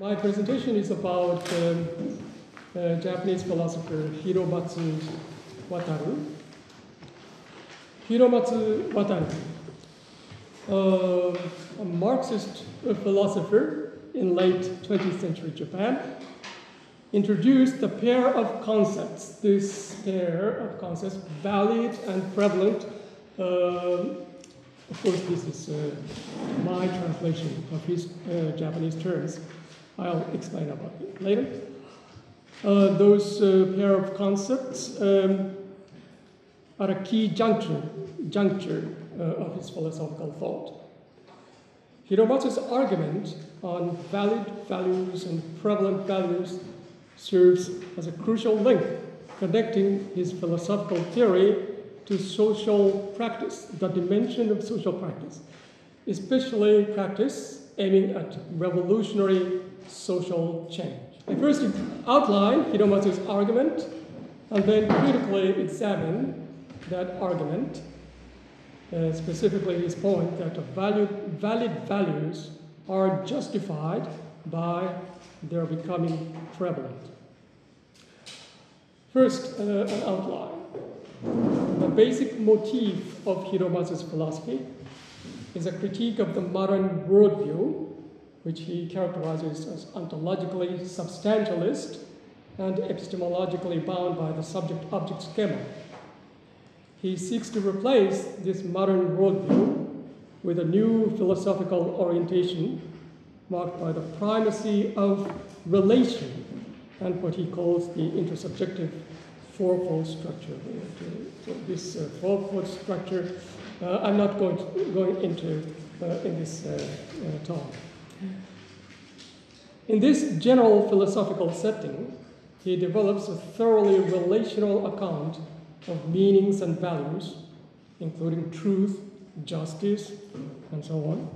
My presentation is about um, uh, Japanese philosopher Hiromatsu Wataru. Hiromatsu Wataru, uh, a Marxist philosopher in late 20th century Japan, introduced a pair of concepts. This pair of concepts, valid and prevalent. Uh, of course, this is uh, my translation of his uh, Japanese terms. I'll explain about it later. Uh, those uh, pair of concepts um, are a key juncture, juncture uh, of his philosophical thought. Hiromatsu's argument on valid values and prevalent values serves as a crucial link connecting his philosophical theory to social practice, the dimension of social practice, especially practice aiming at revolutionary social change. I first outline Hiromatsu's argument and then critically examine that argument, uh, specifically his point that valid, valid values are justified by their becoming prevalent. First, uh, an outline. The basic motif of Hiromatsu's philosophy is a critique of the modern worldview, which he characterizes as ontologically substantialist and epistemologically bound by the subject object schema. He seeks to replace this modern worldview with a new philosophical orientation marked by the primacy of relation and what he calls the intersubjective fourfold structure. This uh, fourfold structure, uh, I'm not going, to, going into uh, in this uh, uh, talk. In this general philosophical setting, he develops a thoroughly relational account of meanings and values, including truth, justice, and so on.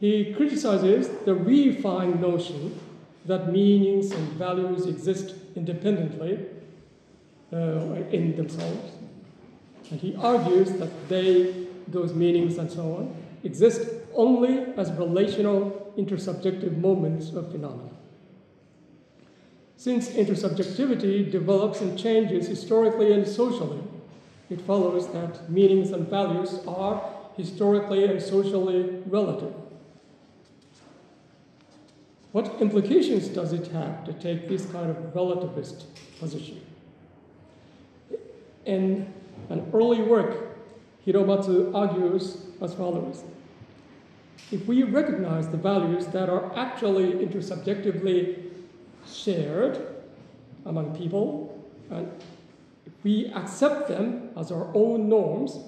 He criticizes the refined notion that meanings and values exist independently uh, in themselves. And he argues that they, those meanings and so on, exist only as relational intersubjective moments of phenomena. Since intersubjectivity develops and changes historically and socially, it follows that meanings and values are historically and socially relative. What implications does it have to take this kind of relativist position? In an early work, Hiromatsu argues as follows If we recognize the values that are actually intersubjectively shared among people, and if we accept them as our own norms,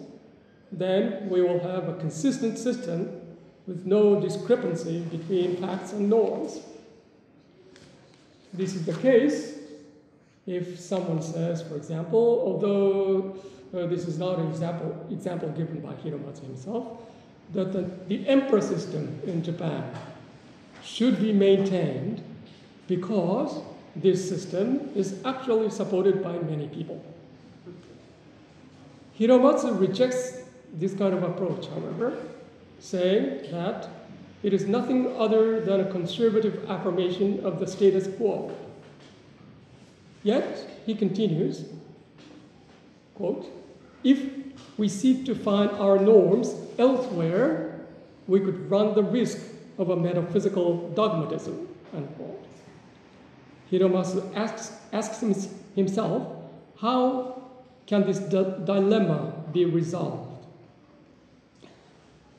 then we will have a consistent system with no discrepancy between facts and norms. This is the case if someone says, for example, although uh, this is not an example, example given by Hiromatsu himself, that the, the emperor system in Japan should be maintained because this system is actually supported by many people. Hiromatsu rejects this kind of approach, however, saying that it is nothing other than a conservative affirmation of the status quo. Yet, he continues, quote, if we seek to find our norms elsewhere, we could run the risk of a metaphysical dogmatism, unquote. Hiromatsu asks, asks himself, how can this dilemma be resolved?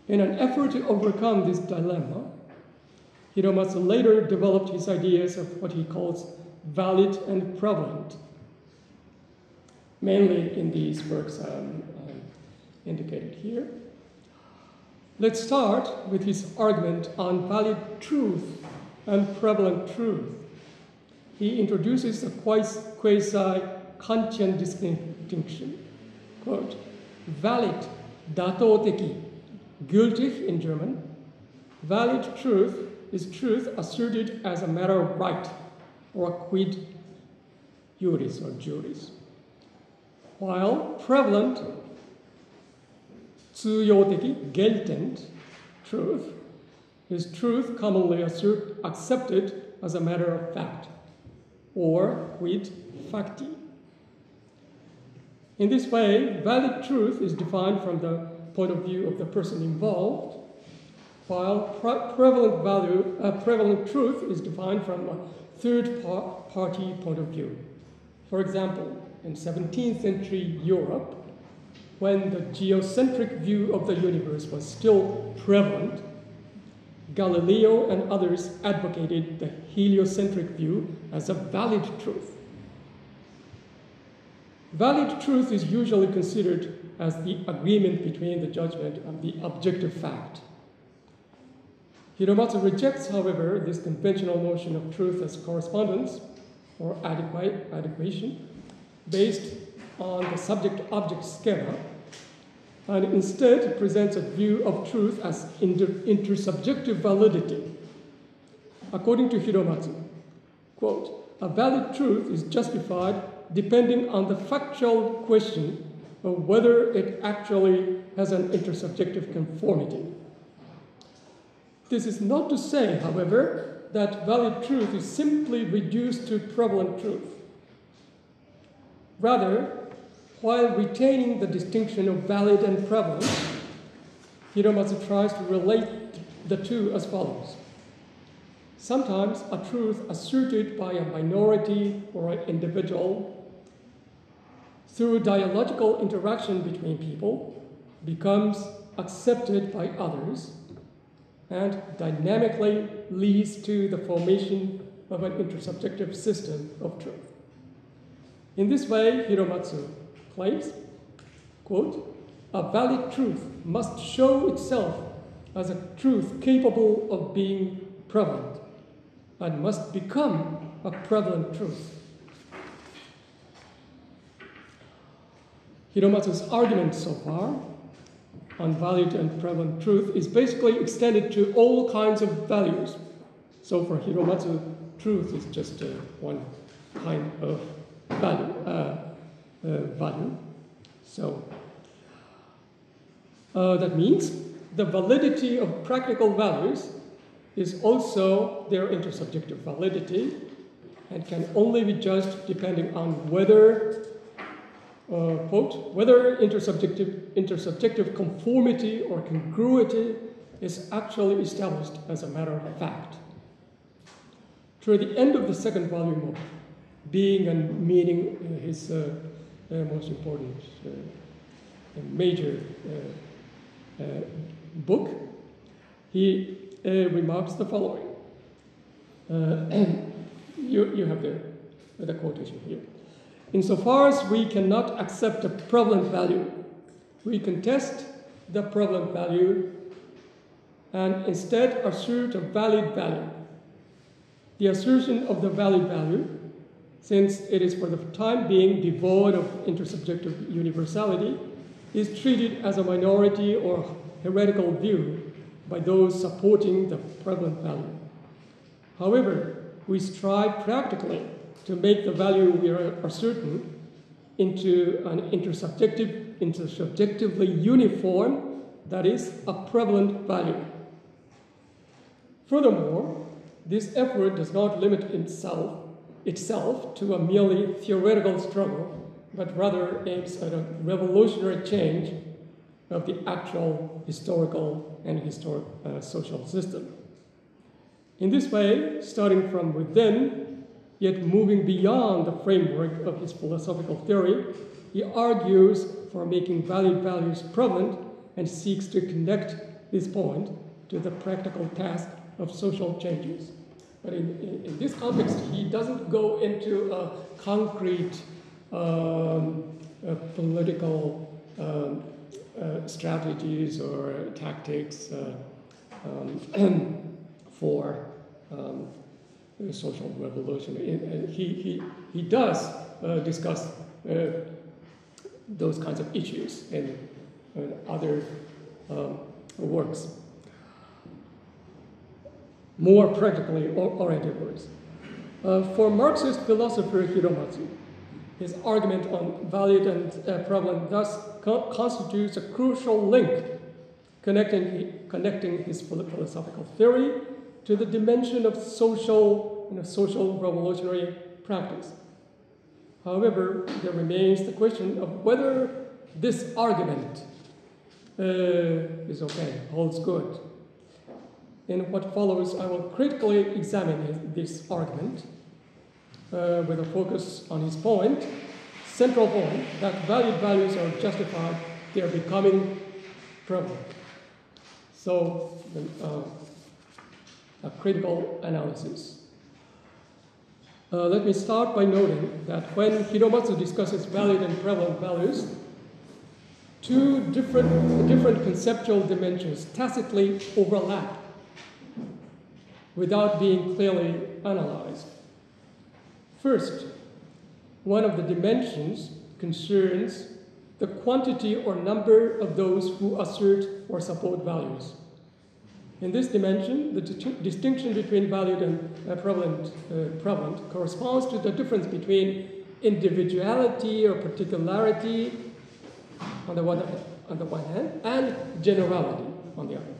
In an effort to overcome this dilemma, Hiromatsu later developed his ideas of what he calls valid and prevalent, mainly in these works um, indicated here. Let's start with his argument on valid truth and prevalent truth. He introduces a quasi-Kantian distinction. Quote, valid, datoteki, gültig in German. Valid truth is truth asserted as a matter of right, or quid juris or juris. While prevalent 通用的原点 truth is truth commonly accepted as a matter of fact or quid facti. In this way, valid truth is defined from the point of view of the person involved, while pre prevalent, value, uh, prevalent truth is defined from a third par party point of view. For example, in 17th century Europe, when the geocentric view of the universe was still prevalent, Galileo and others advocated the heliocentric view as a valid truth. Valid truth is usually considered as the agreement between the judgment and the objective fact. Hiromatsu rejects, however, this conventional notion of truth as correspondence or adequate, adequation based on the subject object schema and instead presents a view of truth as inter- intersubjective validity. According to Hiromatsu, quote, a valid truth is justified depending on the factual question of whether it actually has an intersubjective conformity. This is not to say, however, that valid truth is simply reduced to prevalent truth. Rather, while retaining the distinction of valid and prevalent, Hiromatsu tries to relate the two as follows. Sometimes a truth asserted by a minority or an individual through dialogical interaction between people becomes accepted by others and dynamically leads to the formation of an intersubjective system of truth. In this way, Hiromatsu claims, quote, a valid truth must show itself as a truth capable of being prevalent and must become a prevalent truth. Hiromatsu's argument so far on valid and prevalent truth is basically extended to all kinds of values. So for Hiromatsu, truth is just uh, one kind of value. Uh, value. So uh, that means the validity of practical values is also their intersubjective validity and can only be judged depending on whether, uh, quote, whether intersubjective, intersubjective conformity or congruity is actually established as a matter of fact. Toward the end of the second volume of Being and Meaning, uh, his uh, uh, most important uh, major uh, book, he remarks the following. you, you have the, the quotation here. Insofar as we cannot accept a prevalent value, we contest the prevalent value and instead assert a valid value. The assertion of the valid value since it is for the time being devoid of intersubjective universality, is treated as a minority or heretical view by those supporting the prevalent value. However, we strive practically to make the value we are certain into an intersubjective, intersubjectively uniform, that is, a prevalent value. Furthermore, this effort does not limit itself itself to a merely theoretical struggle, but rather aims at a revolutionary change of the actual historical and historic uh, social system. In this way, starting from within, yet moving beyond the framework of his philosophical theory, he argues for making valid values prevalent and seeks to connect this point to the practical task of social changes. But in, in, in, this context, he doesn't go into a concrete um, political um, uh, strategies or tactics uh, um, for um, social revolution. Uh, he, he, he does uh, discuss uh, those kinds of issues in, in other um, works more practically oriented words. Uh, for Marxist philosopher Hiromatsu, his argument on valid and uh, prevalent thus co- constitutes a crucial link connecting, connecting his philosophical theory to the dimension of social, you know, social revolutionary practice. However, there remains the question of whether this argument uh, is okay, holds good. In what follows, I will critically examine this argument uh, with a focus on his point, central point, that valued values are justified, they are becoming prevalent. So, uh, a critical analysis. Uh, let me start by noting that when Hiromatsu discusses valid and prevalent values, two different, different conceptual dimensions tacitly overlap without being clearly analyzed. First, one of the dimensions concerns the quantity or number of those who assert or support values. In this dimension, the distinction between valued and uh, prevalent, uh, prevalent corresponds to the difference between individuality or particularity on the one, on the one hand and generality on the other.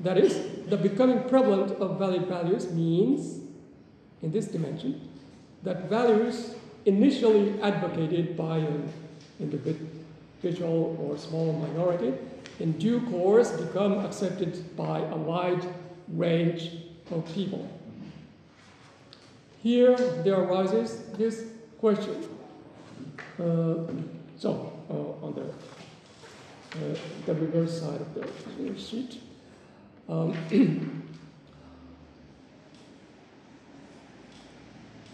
That is, the becoming prevalent of valid values means, in this dimension, that values initially advocated by an individual or small minority in due course become accepted by a wide range of people. Here there arises this question. Uh, so, uh, on the, uh, the reverse side of the sheet. Um,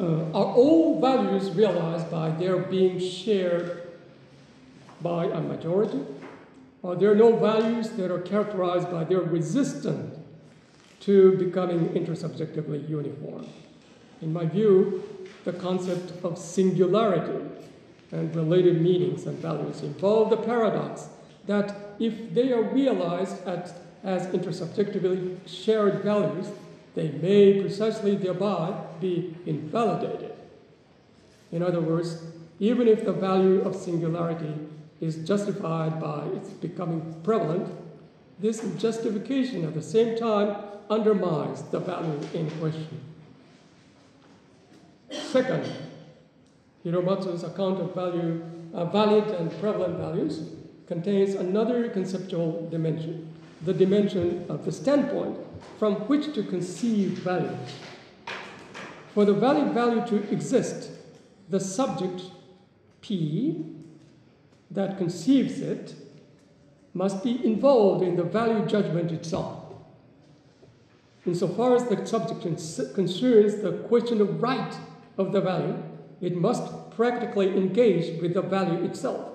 uh, are all values realized by their being shared by a majority? Uh, there are no values that are characterized by their resistance to becoming intersubjectively uniform. In my view, the concept of singularity and related meanings and values involve the paradox that if they are realized at, as intersubjectively shared values, they may precisely thereby be invalidated. In other words, even if the value of singularity is justified by its becoming prevalent, this justification at the same time undermines the value in question. Second, Hiromatsu's account of value, uh, valid and prevalent values contains another conceptual dimension, the dimension of the standpoint from which to conceive value. For the valid value to exist, the subject P that conceives it must be involved in the value judgment itself. Insofar as the subject concerns the question of right of the value, it must practically engage with the value itself.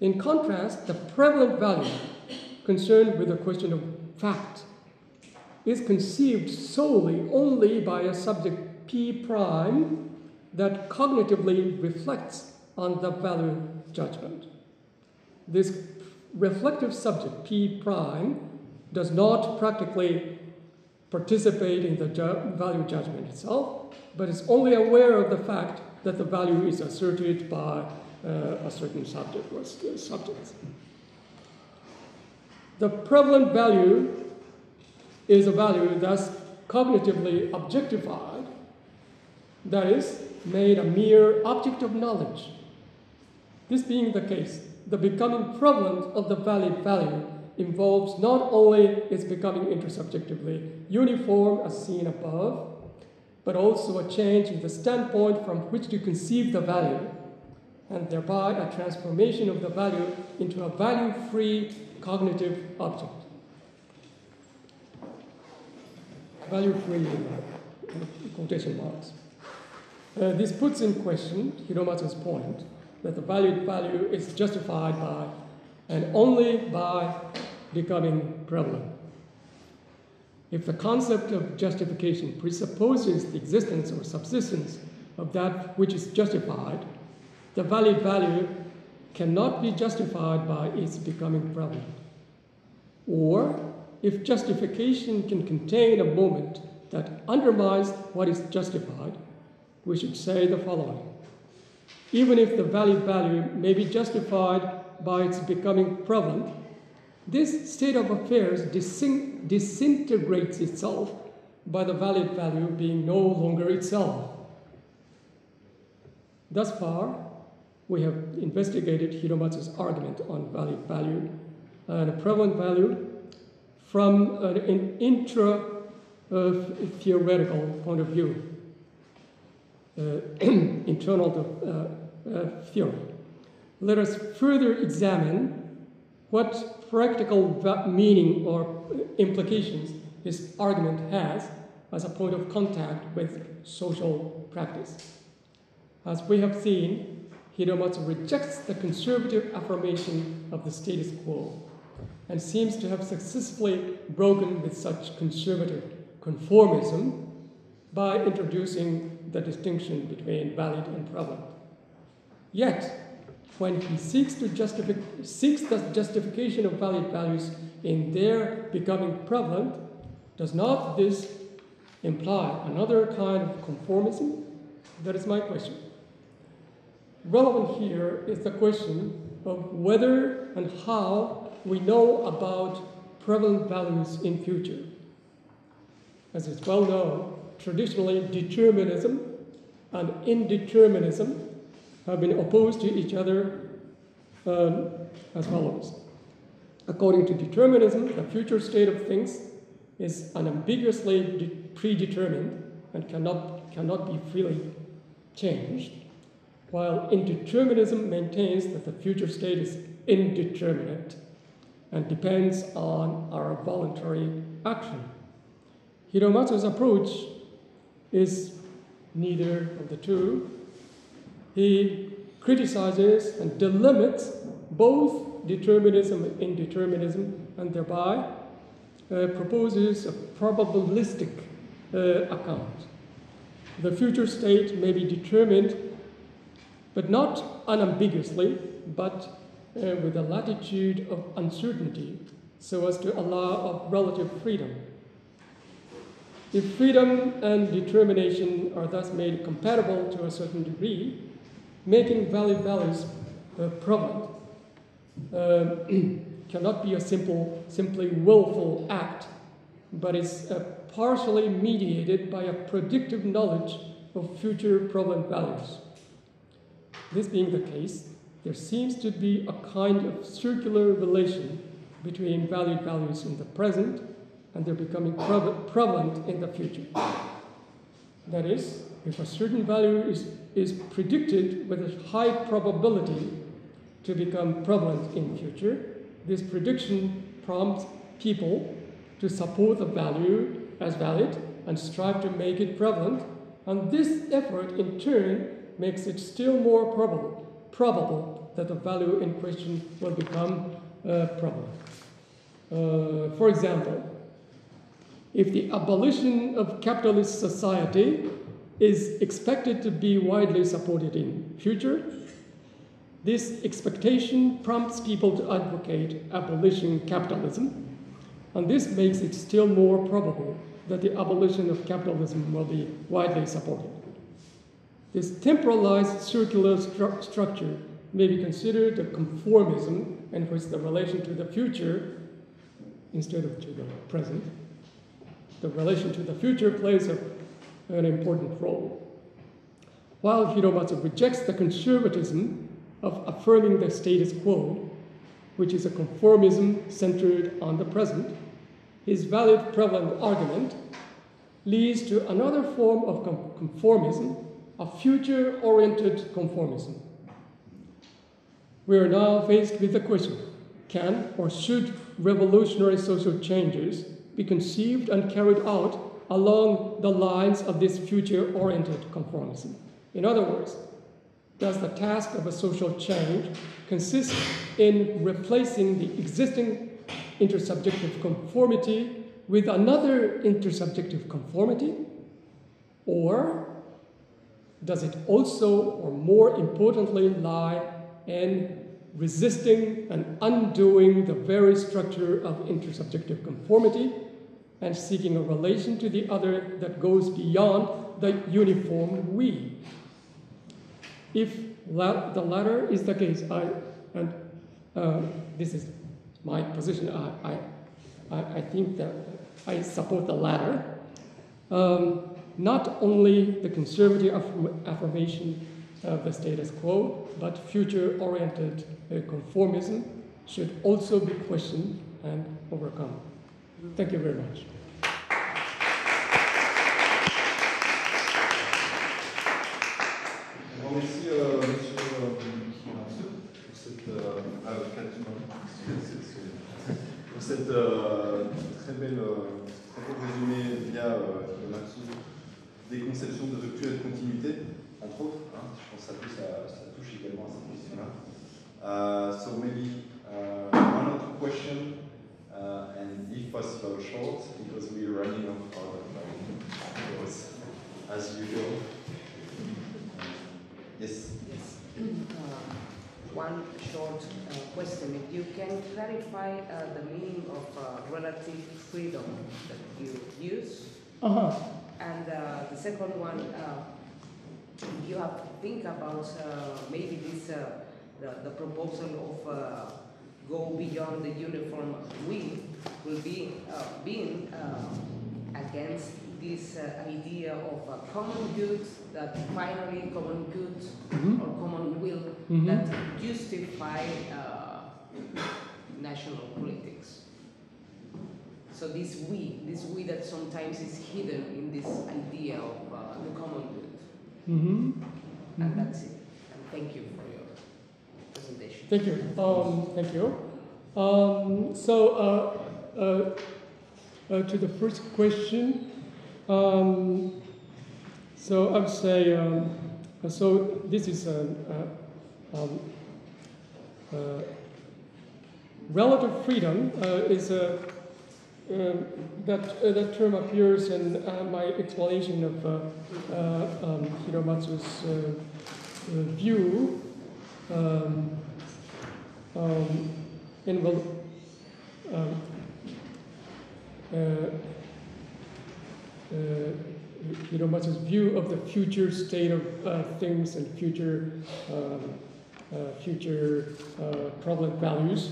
In contrast, the prevalent value concerned with the question of fact is conceived solely only by a subject P prime that cognitively reflects on the value judgment. This reflective subject, P prime, does not practically participate in the ju value judgment itself, but is only aware of the fact that the value is asserted by uh, a certain subject or subjects. The prevalent value is a value thus cognitively objectified, that is, made a mere object of knowledge. This being the case, the becoming prevalent of the valid value involves not only its becoming intersubjectively uniform as seen above, but also a change in the standpoint from which to conceive the value, and thereby a transformation of the value into a value free cognitive object. Value free quotation marks. Uh, this puts in question Hiromatsu's point that the valued value is justified by and only by becoming prevalent. If the concept of justification presupposes the existence or subsistence of that which is justified, the valid value cannot be justified by its becoming prevalent. Or, if justification can contain a moment that undermines what is justified, we should say the following even if the valid value may be justified by its becoming prevalent, this state of affairs disin- disintegrates itself by the valid value being no longer itself. Thus far, we have investigated Hiromatsu's argument on value and prevalent value from an intra uh, theoretical point of view, uh, internal to uh, uh, theory. Let us further examine what practical meaning or implications this argument has as a point of contact with social practice. As we have seen, Hiromatsu rejects the conservative affirmation of the status quo and seems to have successfully broken with such conservative conformism by introducing the distinction between valid and prevalent. Yet, when he seeks, to justify, seeks the justification of valid values in their becoming prevalent, does not this imply another kind of conformism? That is my question. Relevant here is the question of whether and how we know about prevalent values in future. As is well known, traditionally determinism and indeterminism have been opposed to each other um, as follows. According to determinism, the future state of things is unambiguously de- predetermined and cannot, cannot be freely changed, while indeterminism maintains that the future state is indeterminate and depends on our voluntary action. Hiromatsu's approach is neither of the two. He criticizes and delimits both determinism and indeterminism, and thereby uh, proposes a probabilistic uh, account. The future state may be determined, but not unambiguously, but uh, with a latitude of uncertainty, so as to allow of relative freedom. If freedom and determination are thus made compatible to a certain degree, making value values uh, prevalent uh, cannot be a simple, simply willful act, but is uh, partially mediated by a predictive knowledge of future prevalent values. This being the case, there seems to be a kind of circular relation between valued values in the present and their becoming prevalent in the future. That is, if a certain value is, is predicted with a high probability to become prevalent in future, this prediction prompts people to support the value as valid and strive to make it prevalent, and this effort in turn makes it still more probable, probable that the value in question will become uh, prevalent. Uh, for example, if the abolition of capitalist society is expected to be widely supported in future, this expectation prompts people to advocate abolition capitalism, and this makes it still more probable that the abolition of capitalism will be widely supported. This temporalized circular stru structure may be considered a conformism in which the relation to the future, instead of to the present, the relation to the future plays a, an important role. While Hiromatsu rejects the conservatism of affirming the status quo, which is a conformism centered on the present, his valid prevalent argument leads to another form of conformism, a future oriented conformism. We are now faced with the question can or should revolutionary social changes be conceived and carried out along the lines of this future oriented conformism? In other words, does the task of a social change consist in replacing the existing intersubjective conformity with another intersubjective conformity? Or does it also, or more importantly, lie in resisting and undoing the very structure of intersubjective conformity and seeking a relation to the other that goes beyond the uniform we? If la the latter is the case, I, and uh, this is my position, I, I, I, think that I support the latter. Um, not only the conservative affirm- affirmation of the status quo, but future oriented uh, conformism should also be questioned and overcome. Thank you very much. Euh, euh, cette, euh, ah, euh, très belle, euh, beau résumé via Mathieu des conceptions de rupture et de continuité, entre autres. hein. je pense que ça, touche à- ça touche également à cette question-là. Uh, so maybe uh, one or two questions, uh, and if possible short, because we're running out of time. As usual. Yes. Yes. Uh, One short uh, question. If you can clarify uh, the meaning of uh, relative freedom that you use. Uh-huh. And uh, the second one, uh, you have to think about uh, maybe this, uh, the, the proposal of uh, go beyond the uniform we will be uh, being uh, against this uh, idea of a common good that finally common good Mhm. or common will Mhm. that justify uh, national politics. So this we, this we that sometimes is hidden in this idea of uh, the common good. Mm-hmm. And Mhm. that's it. And thank you for your presentation. Thank you. Um, thank you. Um, so, uh, uh, uh, to the first question, um, so I would say, um, uh, so this is a, uh, um, uh, relative freedom uh, is a um, that uh, that term appears in uh, my explanation of uh, uh, um, Hiromatsu's uh, uh, view. Um, um, in um, Hiromatsu's view of the future state of things and future um, future problem values.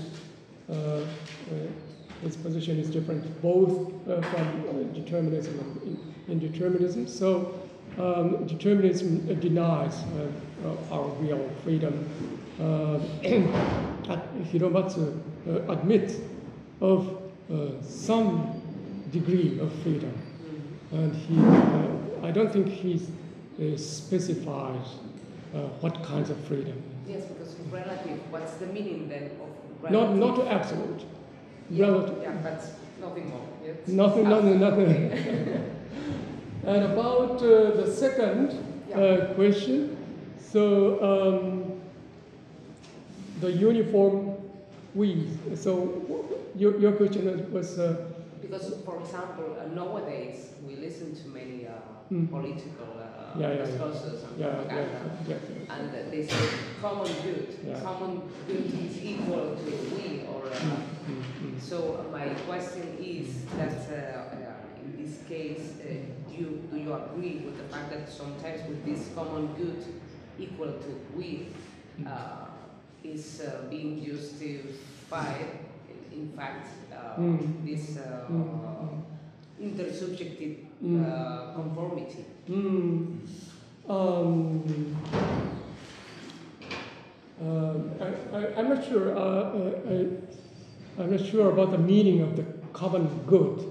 His position is different both uh, from uh, determinism and in- indeterminism. So um, determinism denies uh, uh, our real freedom. Hiromatsu uh, admits of uh, some degree of freedom, and he, uh, I don't think he uh, specifies uh, what kinds of freedom. Yes, because relative, what's the meaning then of Not, relative? not absolute, yeah, relative. Yeah, but nothing more. Yes. Nothing, nothing, nothing. and about uh, the second Yeah. uh, question, so um, the uniform we. So your, your question was uh, Because, for example, uh, nowadays we listen to many uh, Mm. political uh, Yeah, yeah, discourses and propaganda. And uh, they say common good. Common good is equal to we or. Mm, mm. So my question is that uh, uh, in this case, uh, do you do you agree with the fact that sometimes with this common good equal to we uh, is uh, being used to fight, in fact, uh, Mm. this uh, Mm, mm. intersubjective Mm. conformity? Hmm. Um, uh, I, I, I'm not sure. Uh, uh, I, I'm not sure about the meaning of the common good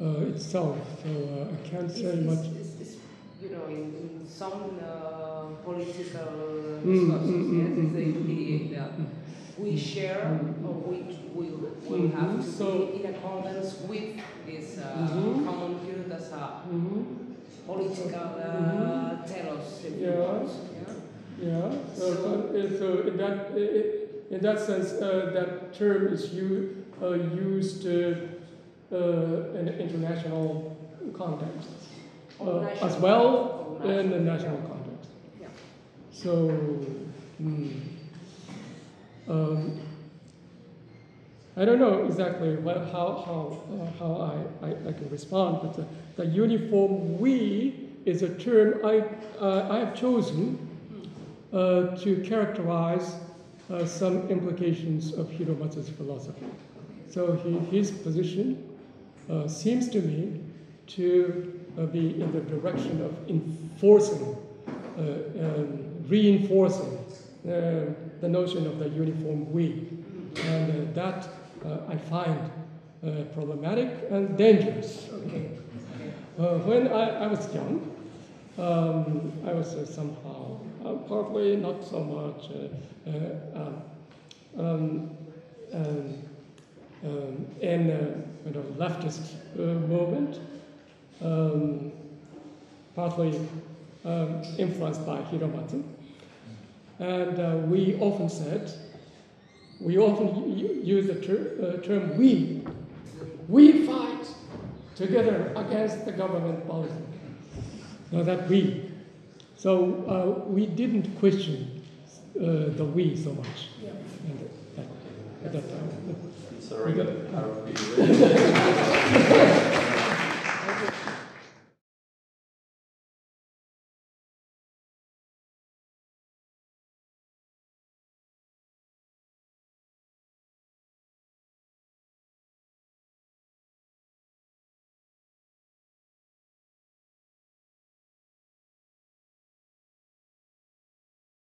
uh, itself, so uh, I can't say it's, much. it's, it's, you know, in, in some uh, political Mm, discussions, mm, yes, mm, the, mm, mm, mm. we share or we will will have to so- be in accordance with this uh, Mhm. common good as a Mhm. political uh, Mhm. telos, if you Yeah. want. Yeah. Yeah. So, So- uh, so that i- i- in that sense, uh, that term is uh, used uh, uh, in international context as well in the national, context. Yeah. So, hmm, um, I don't know exactly what, how, how, uh, how I, I, I can respond, but the, the uniform we is a term I, uh, I have chosen uh, to characterize uh, some implications of Hiromatsu's philosophy. So he, his position uh, seems to me to uh, be in the direction of enforcing, uh, um, reinforcing uh, the notion of the uniform we. And uh, that uh, I find uh, problematic and dangerous. Okay. Uh, when I, I was young, um, I was uh, somehow, uh, not so much, uh, uh, um, um, um, um, in uh, leftist movement, um, partly influenced by Hiromatsu. And we often said, we often use the ter- term we. We fight together against the government policy. Now that we. So uh, we didn't question uh, the we so much. Yeah. And that, at that time. Sorry,